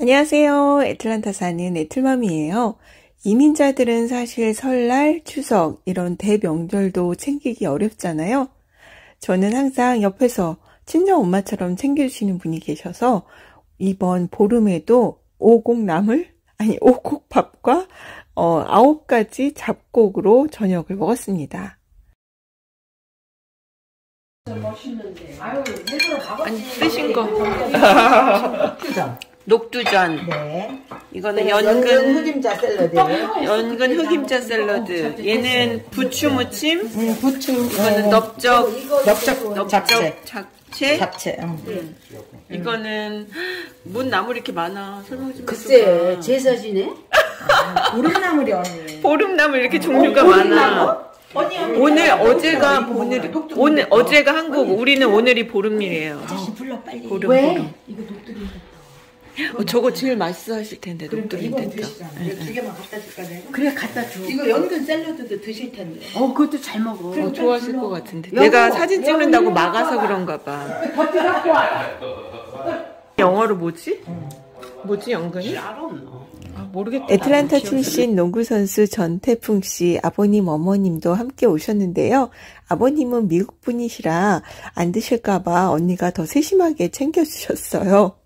안녕하세요. 애틀란타 사는 애틀맘이에요. 이민자들은 사실 설날, 추석 이런 대명절도 챙기기 어렵잖아요. 저는 항상 옆에서 친정 엄마처럼 챙겨주시는 분이 계셔서 이번 보름에도 오곡나물 아니 오곡밥과 어, 아홉 가지 잡곡으로 저녁을 먹었습니다. 아니 뜨신 거. 녹두전 네. 이거는 연근 연근 흑임자 샐러드. 연근 흑임자 샐러드 얘는 부추 무침 음, 부추. 이거는 어, 넓적 넓적 넓적 잡채. 잡채 잡채. 응. 이거는 뭔 나물 이렇게 많아 설명 좀 글쎄 제사지네 보름나물이 언니. 보름나물 이렇게 종류가 많아 오늘 어제가 오늘 오늘 어제가 한국 우리는 오늘이 보름이에요 불러 빨리. 보름 왜? 보름 어, 저거 제일 맛있어 하실 텐데 녹두리 이건 됐다 드시잖아. 이거 두 개만 갖다 줄까 내가? 그래 갖다 줘. 이거 연근 샐러드도 드실 텐데. 어 그것도 잘 먹어. 어, 좋아하실 것 같은데 여보, 내가 사진 찍는다고 여보, 막아서. 그런가 봐 영어로 뭐지? 뭐지 연근이? 아, 모르겠다 애틀란타 출신 농구 선수 전태풍 씨 아버님 어머님도 함께 오셨는데요. 아버님은 미국 분이시라 안 드실까봐 언니가 더 세심하게 챙겨주셨어요.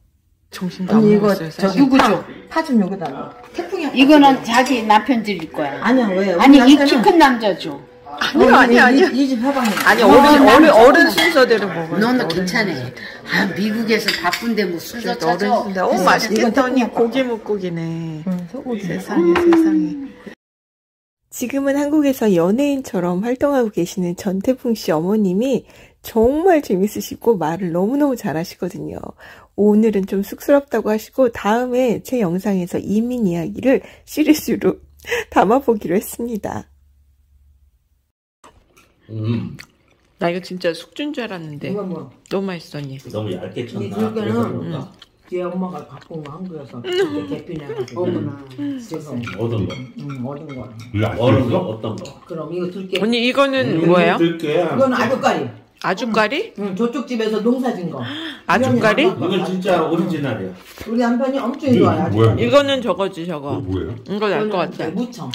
정신도 안 언니 이거 먹었어요 저 사실 누구죠? 파좀 여기다 넣어. 태풍이 이거는 자기 남편 드릴 거야. 아니야 왜? 아니 이 남편은- 키큰 남자 줘. 아니야 아니야 아니야 이집 해방이. 아니 어, 어른 어른 어른. 순서대로 먹어 너는 괜찮아. 아 미국에서 바쁜데 뭐 술도 어른 찾아. 순서 오 이건 맛있겠다 언니. 고기 묵국이네 응, 소고기. 세상에 세상에 지금은 한국에서 연예인처럼 활동하고 계시는 전태풍 씨 어머님이 정말 재밌으시고 말을 너무너무 잘하시거든요. 오늘은 좀 쑥스럽다고 하시고 다음에 제 영상에서 이민 이야기를 시리즈로 담아보기로 했습니다. 음, 나 이거 진짜 숙주인 줄 알았는데 이거 뭐? 너무 맛있어 언니 너무 얇게 이 쳤나? 그래서 그런가? 뒤에 엄마가 갖고 온거 한국에서 이렇게 개피내가지고. 어머나. 그래서 얻은 거. 음, 얻은 거. 어떤 거? 그럼 이거 들깨. 언니 이거는 음, 뭐예요? 들깨. 이건 아주까리. 아주까리? 응, 저쪽 집에서 농사진 거. 아주까리? 이건 진짜 오리지널이야. 우리 남편이 엄청 좋아해. 이거 뭐야? 이거는 저거지 이거 저거 뭐예요? 이거 날것 같아 무청.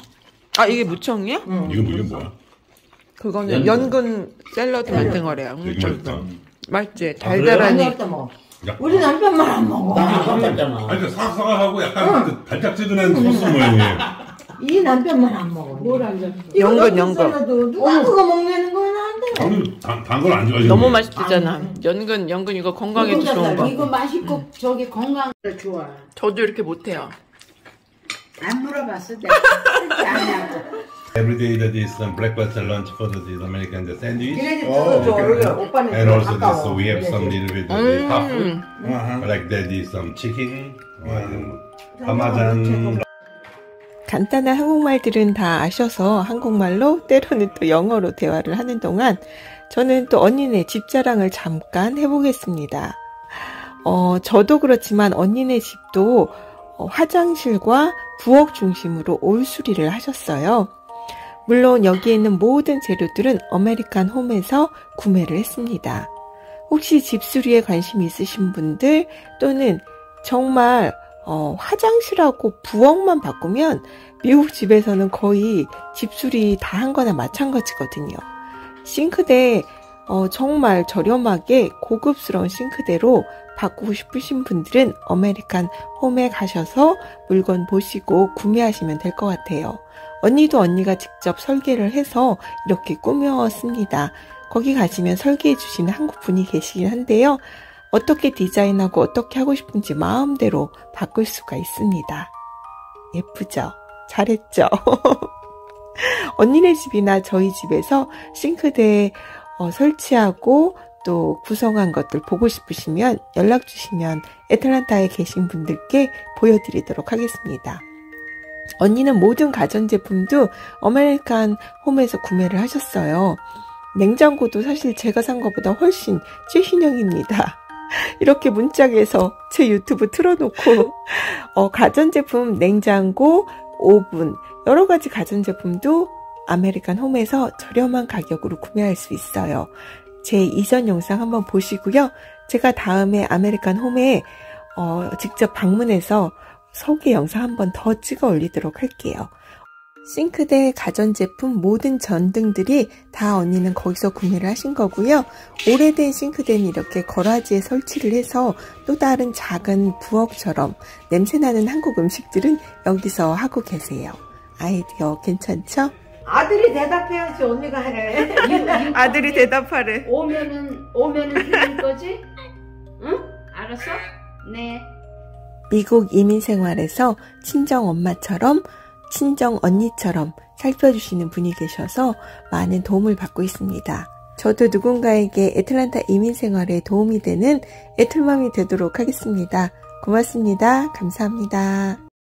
아 이게 무청이야? 응. 이건 이게 뭐야? 그거는 연근. 샐러드 만든 거래요 음, 되게 맛있다. 맛있지? 그래요? 달달하니 먹어. 야. 우리 남편만 안 먹어. 아니, 그 사각사각하고 약간 그 달짝지근한 소스 모양이에요. 이 남편만 안 먹어. 뭘안 줘? 연근, 연근. 누가 그거 먹는. 저는 단걸 안 좋아하시는 너무. 맛있잖아 연근 연근 이거 건강에도 좋은 거 이거 맛있고 저기 건강 좋아. 저도 이렇게 못해요 안 물어봤어 내가. 하고. Every day that is um, breakfast and lunch for the, the American the sandwich. 걔네들 Oh, 저 okay. 원래 오빠는 And also this, 가까워. so we have some little bit of the tofu. 음. Like that is some chicken, um, parmesan. 간단한 한국말들은 다 아셔서 한국말로 때로는 또 영어로 대화를 하는 동안 저는 또 언니네 집 자랑을 잠깐 해보겠습니다. 어, 저도 그렇지만 언니네 집도 어, 화장실과 부엌 중심으로 올수리를 하셨어요. 물론 여기에 있는 모든 재료들은 American Home에서 구매를 했습니다. 혹시 집수리에 관심 있으신 분들 또는 정말 어, 화장실하고 부엌만 바꾸면 미국 집에서는 거의 집수리 다 한 거나 마찬가지거든요. 싱크대 어, 정말 저렴하게 고급스러운 싱크대로 바꾸고 싶으신 분들은 American Home에 가셔서 물건 보시고 구매하시면 될 것 같아요. 언니도 언니가 직접 설계를 해서 이렇게 꾸몄습니다. 거기 가시면 설계해 주시는 한국 분이 계시긴 한데요. 어떻게 디자인하고 어떻게 하고 싶은지 마음대로 바꿀 수가 있습니다. 예쁘죠? 잘했죠? 언니네 집이나 저희 집에서 싱크대 어, 설치하고 또 구성한 것들 보고 싶으시면 연락 주시면 애틀란타에 계신 분들께 보여드리도록 하겠습니다. 언니는 모든 가전제품도 American Home에서 구매를 하셨어요. 냉장고도 사실 제가 산 것보다 훨씬 최신형입니다. 이렇게 문짝에서 제 유튜브 틀어놓고 어, 가전제품, 냉장고, 오븐 여러 가지 가전제품도 American Home에서 저렴한 가격으로 구매할 수 있어요. 제 이전 영상 한번 보시고요. 제가 다음에 American Home에 어, 직접 방문해서 소개 영상 한번 더 찍어 올리도록 할게요. 싱크대, 가전제품, 모든 전등들이 다 언니는 거기서 구매를 하신 거고요. 오래된 싱크대는 이렇게 거라지에 설치를 해서 또 다른 작은 부엌처럼 냄새나는 한국 음식들은 여기서 하고 계세요. 아이디어 괜찮죠? 아들이 대답해야지 언니가 하래. 아들이 대답하래. 오면은 오면은 들릴 거지? 응? 알았어? 네. 미국 이민 생활에서 친정 엄마처럼 친정 언니처럼 살펴주시는 분이 계셔서 많은 도움을 받고 있습니다. 저도 누군가에게 애틀란타 이민 생활에 도움이 되는 애틀맘이 되도록 하겠습니다. 고맙습니다. 감사합니다.